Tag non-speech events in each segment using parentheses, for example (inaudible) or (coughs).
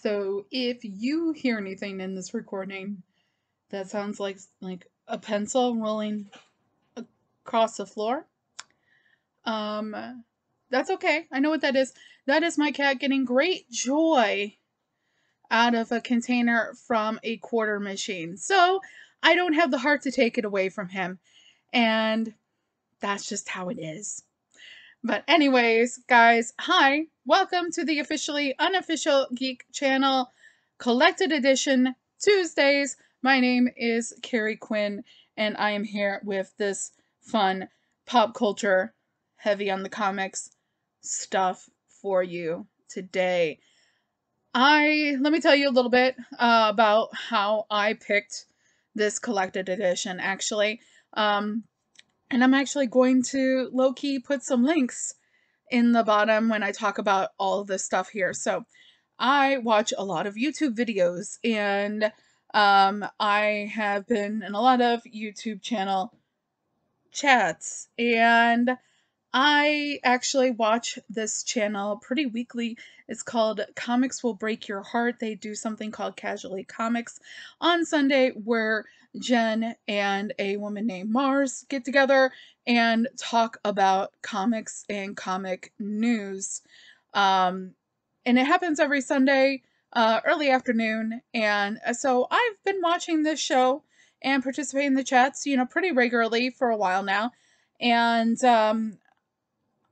So if you hear anything in this recording that sounds like like a pencil rolling across the floor, um, that's okay. I know what that is. That is my cat getting great joy out of a container from a quarter machine. So I don't have the heart to take it away from him. And that's just how it is. But anyways, guys, hi. Welcome to the officially unofficial Geek Channel Collected Edition Tuesdays. My name is Carrie Quinn, and I am here with this fun pop culture, heavy on the comics stuff for you today. I let me tell you a little bit uh, about how I picked this collected edition. Actually, um, and I'm actually going to low key put some links in the bottom when I talk about all this stuff here. So I watch a lot of YouTube videos and um, I have been in a lot of YouTube channel chats and I actually watch this channel pretty weekly. It's called Comics Will Break Your Heart. They do something called Casually Comics on Sunday where Jen and a woman named Mars get together and talk about comics and comic news. Um, and it happens every Sunday, uh, early afternoon. And uh, so I've been watching this show and participating in the chats, you know, pretty regularly for a while now. And um,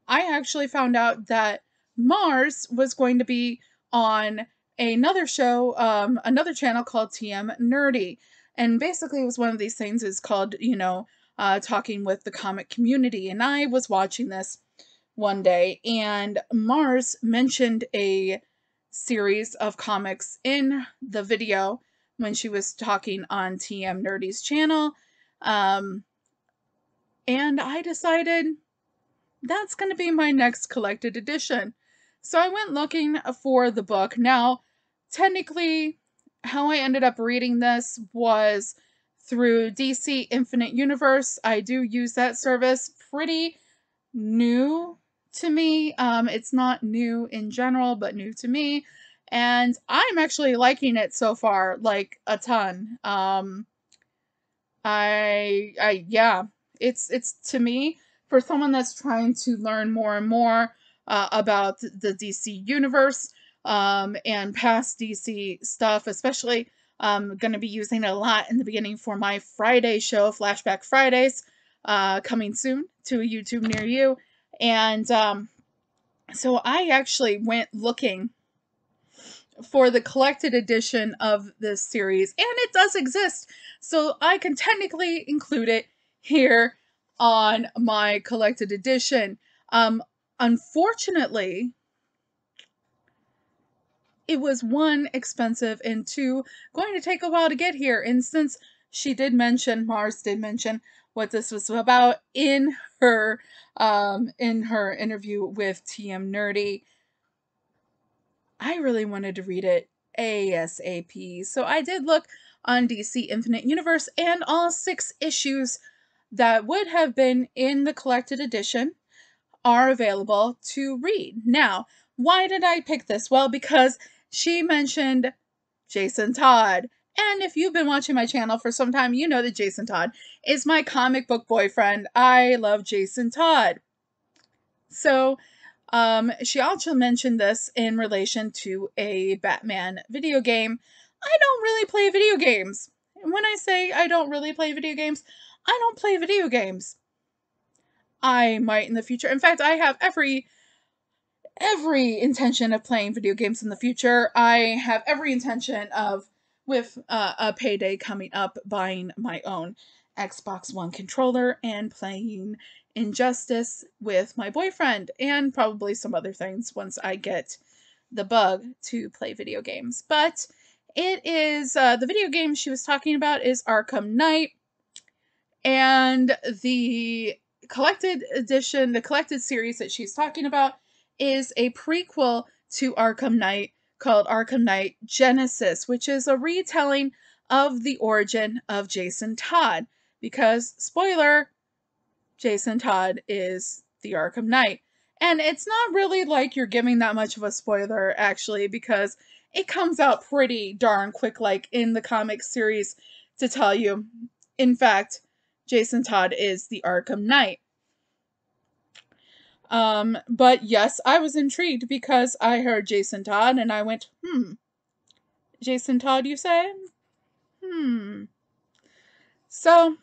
I actually found out that Mars was going to be on another show, um, another channel called TM Nerdy. And basically, it was one of these things is called, you know, uh, talking with the comic community. And I was watching this one day, and Mars mentioned a series of comics in the video when she was talking on TM Nerdy's channel. Um, and I decided that's going to be my next collected edition. So I went looking for the book. Now, technically, how I ended up reading this was through DC Infinite Universe. I do use that service. Pretty new to me. Um, it's not new in general, but new to me. And I'm actually liking it so far, like a ton. Um, I, I, yeah, it's, it's to me, for someone that's trying to learn more and more uh, about the DC universe, um, and past DC stuff, especially I'm going to be using it a lot in the beginning for my Friday show, Flashback Fridays, uh, coming soon to a YouTube near you. And um, so I actually went looking for the collected edition of this series, and it does exist. So I can technically include it here on my collected edition. Um, unfortunately, it was one, expensive, and two, going to take a while to get here. And since she did mention, Mars did mention what this was about in her um, in her interview with TM Nerdy, I really wanted to read it ASAP. So I did look on DC Infinite Universe and all six issues that would have been in the collected edition are available to read. Now, why did I pick this? Well, because she mentioned Jason Todd. And if you've been watching my channel for some time, you know that Jason Todd is my comic book boyfriend. I love Jason Todd. So, um, she also mentioned this in relation to a Batman video game. I don't really play video games. When I say I don't really play video games, I don't play video games. I might in the future. In fact, I have every every intention of playing video games in the future. I have every intention of, with uh, a payday coming up, buying my own Xbox One controller and playing Injustice with my boyfriend and probably some other things once I get the bug to play video games. But it is uh, the video game she was talking about is Arkham Knight, and the collected edition, the collected series that she's talking about is a prequel to Arkham Knight called Arkham Knight Genesis, which is a retelling of the origin of Jason Todd. Because, spoiler, Jason Todd is the Arkham Knight. And it's not really like you're giving that much of a spoiler, actually, because it comes out pretty darn quick, like in the comic series, to tell you. In fact, Jason Todd is the Arkham Knight. Um, but yes, I was intrigued because I heard Jason Todd and I went, hmm. Jason Todd, you say? Hmm. So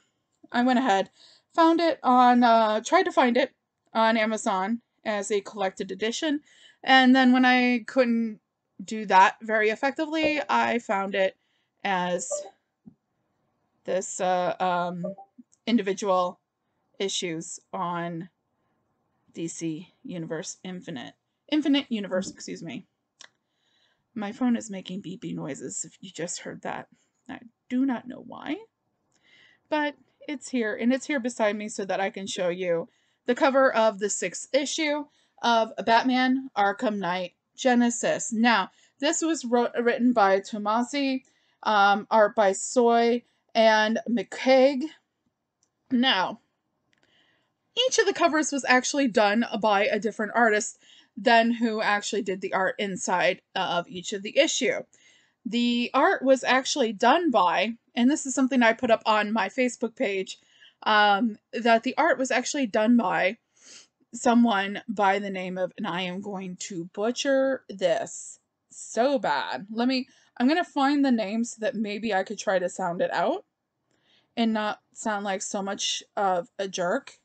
I went ahead, found it on, uh, tried to find it on Amazon as a collected edition. And then when I couldn't do that very effectively, I found it as this uh, um, individual issues on DC Universe Infinite. Infinite Universe, excuse me. My phone is making beeping noises if you just heard that. I do not know why. But it's here, and it's here beside me so that I can show you the cover of the sixth issue of Batman Arkham Knight Genesis. Now, this was wrote, written by Tomasi, um, art by Soy and McCaig. Now, each of the covers was actually done by a different artist than who actually did the art inside of each of the issue. The art was actually done by, and this is something I put up on my Facebook page, um, that the art was actually done by someone by the name of, and I am going to butcher this so bad. Let me, I'm going to find the name so that maybe I could try to sound it out and not sound like so much of a jerk.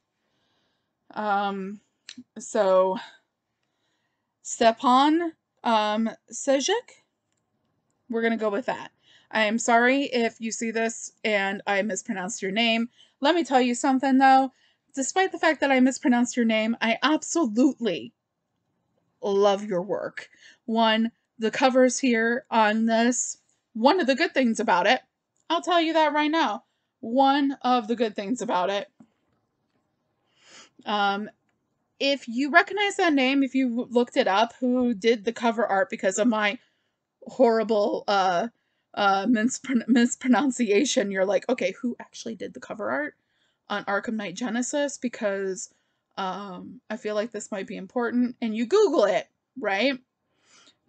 Um, so Stepan um, Sejic, we're going to go with that. I am sorry if you see this and I mispronounced your name. Let me tell you something though. Despite the fact that I mispronounced your name, I absolutely love your work. One, the covers here on this, one of the good things about it, I'll tell you that right now. One of the good things about it um, if you recognize that name, if you looked it up, who did the cover art because of my horrible uh, uh, mispron- mispronunciation, you're like, okay, who actually did the cover art on Arkham Knight Genesis? Because um, I feel like this might be important. And you Google it, right?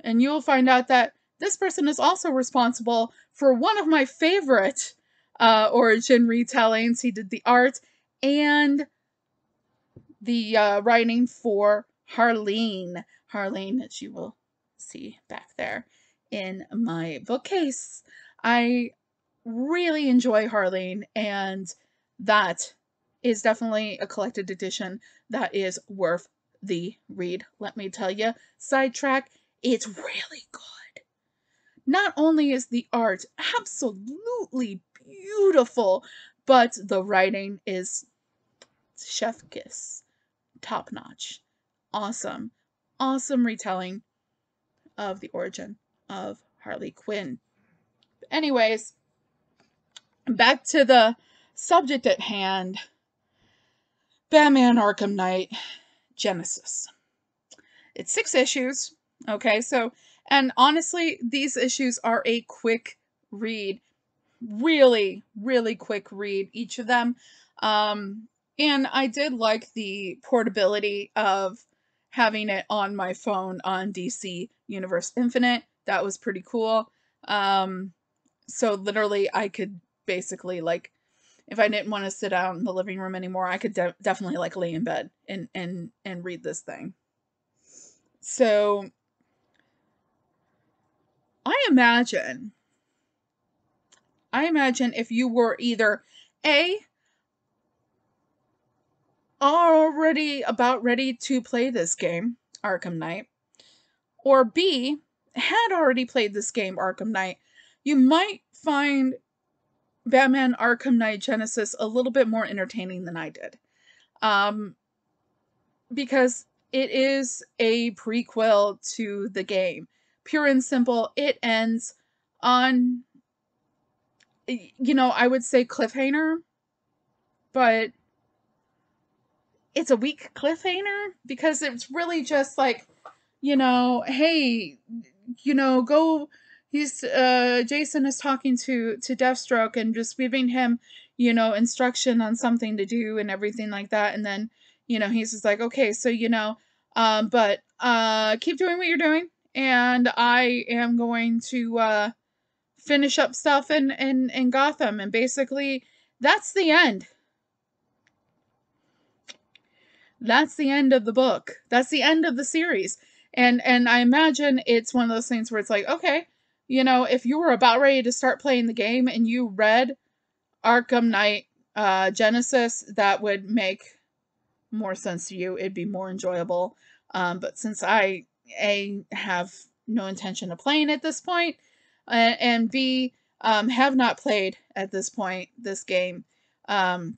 And you'll find out that this person is also responsible for one of my favorite uh, origin retellings. He did the art and the uh, writing for Harleen. Harleen, as you will see back there in my bookcase. I really enjoy Harleen, and that is definitely a collected edition that is worth the read. Let me tell you, sidetrack, it's really good. Not only is the art absolutely beautiful, but the writing is chef kiss top notch. Awesome. Awesome retelling of the origin of Harley Quinn. Anyways, back to the subject at hand Batman Arkham Knight Genesis. It's six issues. Okay, so, and honestly, these issues are a quick read. Really, really quick read, each of them. Um, and I did like the portability of having it on my phone on DC Universe Infinite. That was pretty cool. Um, so literally, I could basically like, if I didn't want to sit out in the living room anymore, I could de- definitely like lay in bed and and and read this thing. So I imagine, I imagine if you were either a already about ready to play this game, Arkham Knight, or B, had already played this game, Arkham Knight, you might find Batman Arkham Knight Genesis a little bit more entertaining than I did. Um, because it is a prequel to the game. Pure and simple, it ends on, you know, I would say cliffhanger, but it's a weak cliffhanger because it's really just like, you know, hey, you know, go he's uh Jason is talking to to Deathstroke and just giving him, you know, instruction on something to do and everything like that. And then, you know, he's just like, "Okay, so you know, Um, but uh, keep doing what you're doing, and I am going to uh, finish up stuff in, in, in Gotham, and basically that's the end. That's the end of the book. That's the end of the series. And and I imagine it's one of those things where it's like, okay, you know, if you were about ready to start playing the game and you read Arkham Knight uh, Genesis, that would make more sense to you. It'd be more enjoyable. Um, but since I a have no intention of playing at this point, uh, and b um, have not played at this point this game, um,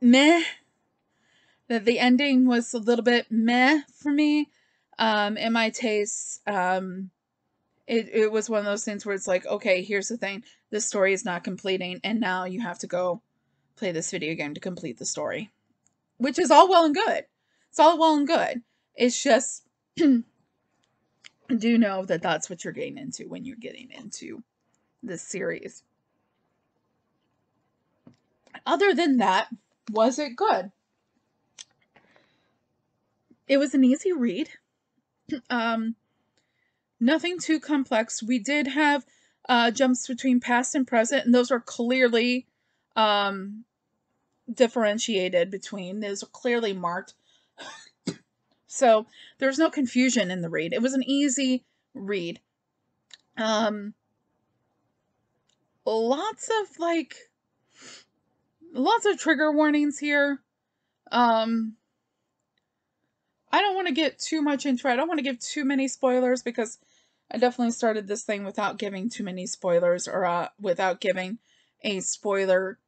meh. That the ending was a little bit meh for me. Um, in my taste, um, it, it was one of those things where it's like, okay, here's the thing. This story is not completing, and now you have to go play this video game to complete the story. Which is all well and good. It's all well and good. It's just, (clears throat) do know that that's what you're getting into when you're getting into this series. Other than that, was it good? It was an easy read. Um, nothing too complex. We did have uh, jumps between past and present, and those are clearly um, differentiated between. Those are clearly marked. (coughs) so there's no confusion in the read. It was an easy read. Um, lots of like, lots of trigger warnings here. Um, I don't want to get too much into it. I don't want to give too many spoilers because I definitely started this thing without giving too many spoilers or uh, without giving a spoiler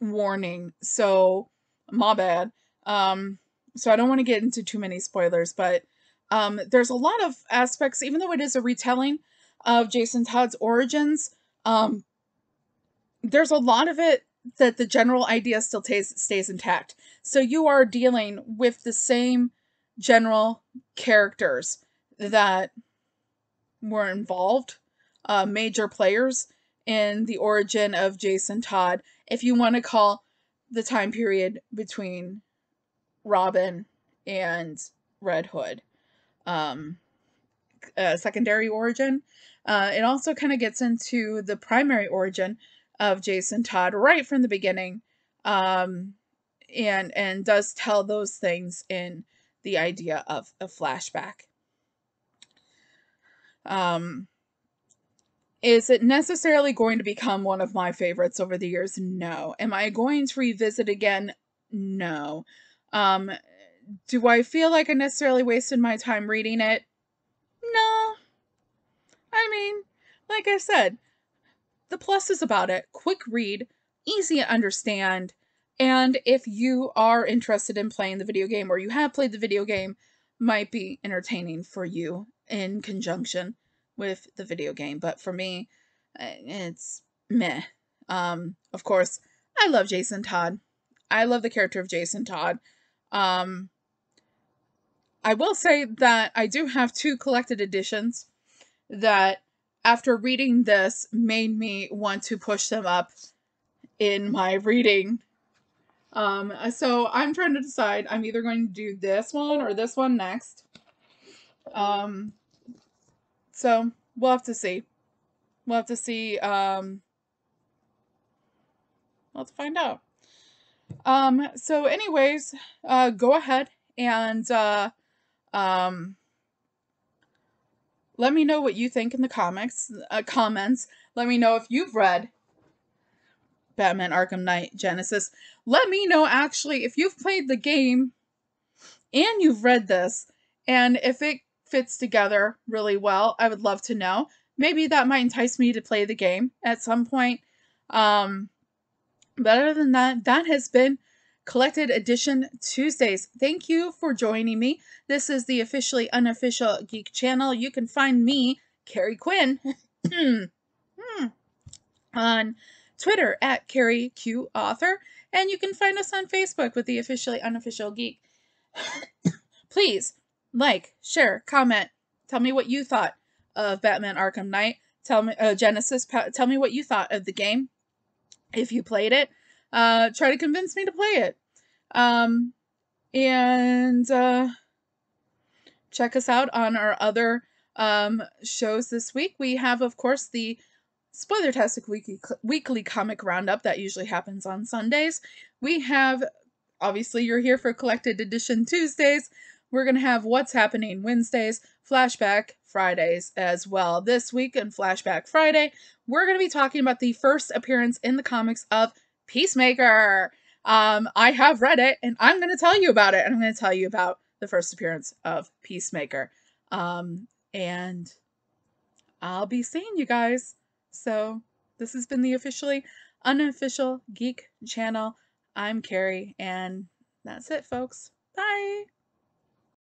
warning. So, my bad. Um, so I don't want to get into too many spoilers, but um, there's a lot of aspects, even though it is a retelling of Jason Todd's origins, um, there's a lot of it that the general idea still stays, stays intact. So you are dealing with the same general characters that were involved, uh, major players in the origin of Jason Todd, if you want to call the time period between Robin and Red Hood um, a secondary origin. Uh, it also kind of gets into the primary origin of Jason Todd right from the beginning, um, and and does tell those things in the idea of a flashback. Um, is it necessarily going to become one of my favorites over the years? No. Am I going to revisit again? No. Um, do I feel like I necessarily wasted my time reading it? No. I mean, like I said, the pluses about it quick read, easy to understand, and if you are interested in playing the video game or you have played the video game, might be entertaining for you in conjunction with the video game. But for me, eh, it's meh. Um, of course, I love Jason Todd. I love the character of Jason Todd. Um, I will say that I do have two collected editions that, after reading this, made me want to push them up in my reading um, so I'm trying to decide. I'm either going to do this one or this one next. Um, so we'll have to see. We'll have to see. Um, let's find out. Um, so anyways, uh, go ahead and, uh, um, let me know what you think in the comics, uh, comments. Let me know if you've read Batman Arkham Knight Genesis. Let me know actually if you've played the game and you've read this and if it fits together really well. I would love to know. Maybe that might entice me to play the game at some point. Um, but other than that, that has been Collected Edition Tuesdays. Thank you for joining me. This is the officially unofficial Geek channel. You can find me, Carrie Quinn, (laughs) hmm, hmm, on Twitter at Carrie Q Author, and you can find us on Facebook with the officially unofficial geek. (coughs) Please like, share, comment, tell me what you thought of Batman Arkham Knight. Tell me uh, Genesis. tell me what you thought of the game. If you played it, uh, try to convince me to play it. Um, And uh, check us out on our other um, shows this week. We have, of course, the Spoilertastic weekly, weekly comic roundup that usually happens on Sundays. We have, obviously, you're here for Collected Edition Tuesdays. We're going to have What's Happening Wednesdays, Flashback Fridays as well. This week in Flashback Friday, we're going to be talking about the first appearance in the comics of Peacemaker. Um, I have read it and I'm going to tell you about it. And I'm going to tell you about the first appearance of Peacemaker. Um, and I'll be seeing you guys. So, this has been the officially unofficial geek channel. I'm Carrie, and that's it, folks. Bye.